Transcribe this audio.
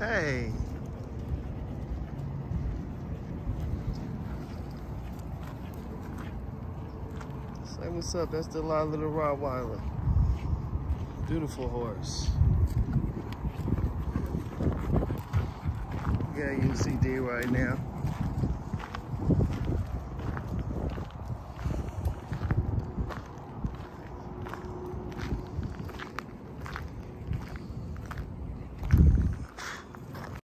Hey. Say what's up. That's the live little Rottweiler. Beautiful horse. Yeah, UCD right now.